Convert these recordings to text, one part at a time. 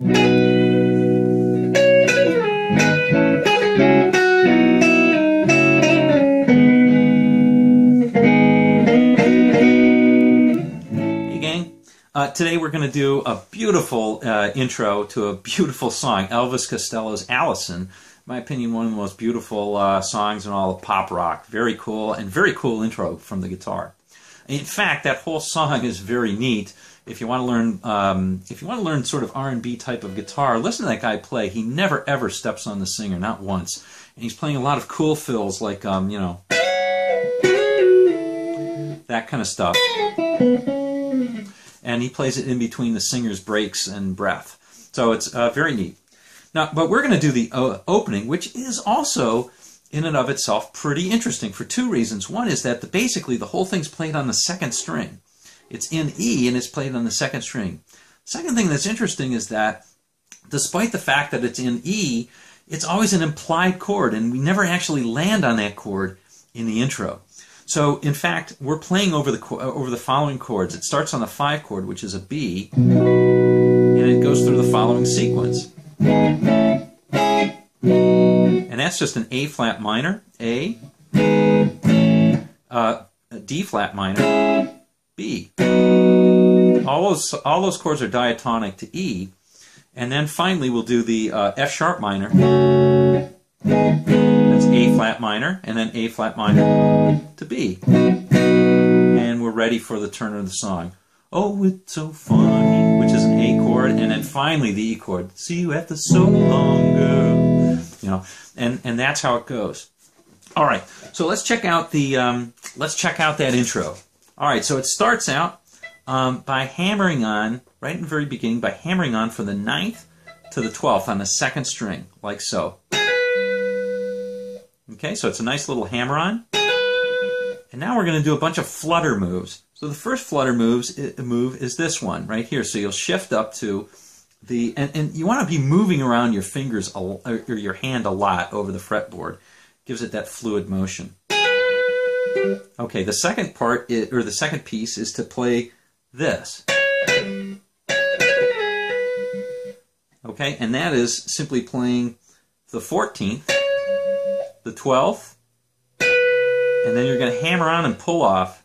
Hey, gang. Uh, today we're going to do a beautiful uh, intro to a beautiful song, Elvis Costello's Alison. My opinion, one of the most beautiful uh, songs in all of pop rock. Very cool, and very cool intro from the guitar. In fact, that whole song is very neat. If you want to learn, um, if you want to learn sort of R&B type of guitar, listen to that guy play. He never ever steps on the singer, not once. And he's playing a lot of cool fills, like um, you know, that kind of stuff and he plays it in between the singer's breaks and breath. So it's uh, very neat. Now, but we're going to do the uh, opening, which is also in and of itself pretty interesting for two reasons. One is that the, basically the whole thing's played on the second string. It's in E and it's played on the second string. Second thing that's interesting is that despite the fact that it's in E, it's always an implied chord, and we never actually land on that chord in the intro. So, in fact, we're playing over the over the following chords. It starts on the five chord, which is a B, and it goes through the following sequence. And that's just an A flat minor, A, uh, D flat minor, B. All those all those chords are diatonic to E, and then finally we'll do the uh, F sharp minor. That's A flat minor, and then A flat minor to B. And we're ready for the turn of the song. Oh, it's so funny, which is an A chord, and then finally the E chord. See you after so long, girl. You know, and and that's how it goes. All right, so let's check out the um, let's check out that intro. All right, so it starts out um, by hammering on right in the very beginning by hammering on from the ninth to the twelfth on the second string, like so. Okay, so it's a nice little hammer on. And now we're going to do a bunch of flutter moves. So the first flutter moves move is this one right here. So you'll shift up to the and, and you want to be moving around your fingers or your hand a lot over the fretboard. Gives it that fluid motion. Okay, the second part is, or the second piece is to play this. Okay, and that is simply playing the 14th the 12th, and then you're going to hammer on and pull off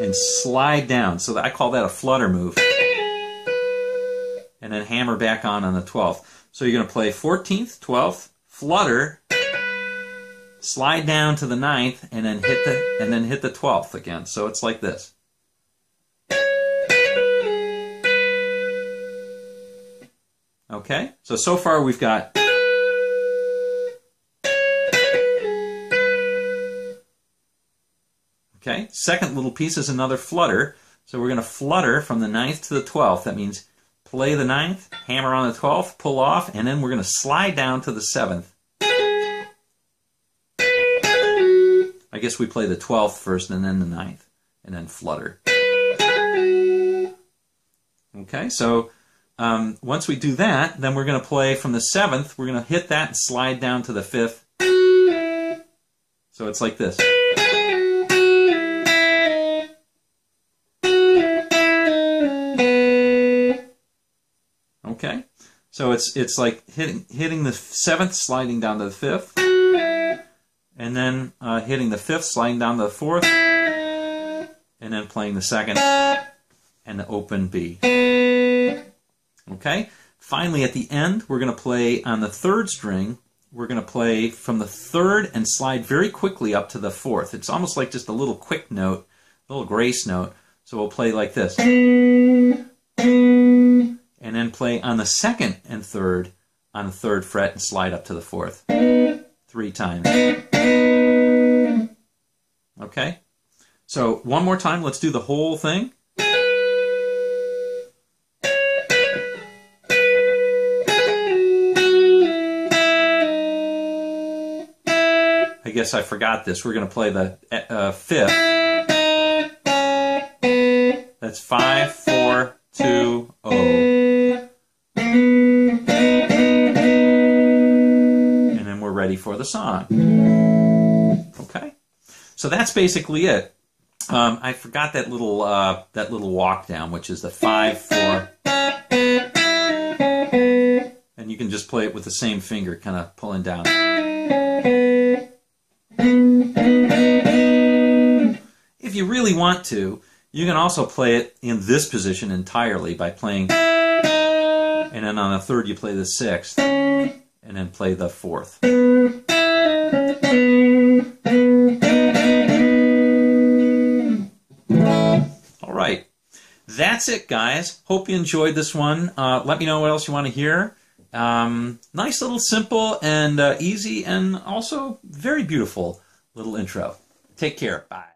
and slide down. So I call that a flutter move. And then hammer back on on the 12th. So you're going to play 14th, 12th, flutter, slide down to the ninth, and then hit the and then hit the 12th again. So it's like this. Okay? So so far we've got Okay, second little piece is another flutter. So we're going to flutter from the ninth to the 12th. That means play the ninth, hammer on the 12th, pull off, and then we're going to slide down to the 7th. Guess we play the 12th first and then the ninth, and then flutter. Okay, so um, once we do that, then we're going to play from the 7th. We're going to hit that and slide down to the 5th. So it's like this. Okay, so it's it's like hitting hitting the seventh, sliding down to the fifth, and then uh, hitting the fifth, sliding down to the fourth, and then playing the second and the open B. Okay. Finally, at the end, we're going to play on the third string. We're going to play from the third and slide very quickly up to the fourth. It's almost like just a little quick note, a little grace note. So we'll play like this and then play on the second and third on the third fret and slide up to the fourth three times. Okay? So one more time, let's do the whole thing. I guess I forgot this. We're going to play the uh, fifth. That's five, four, two, ready for the song. Okay, so that's basically it. Um, I forgot that little uh, that little walk down, which is the five four. and you can just play it with the same finger, kind of pulling down. If you really want to, you can also play it in this position entirely by playing, and then on the third you play the sixth, and then play the fourth. All right. That's it, guys. Hope you enjoyed this one. Uh, let me know what else you want to hear. Um, nice little simple and uh, easy and also very beautiful little intro. Take care. Bye.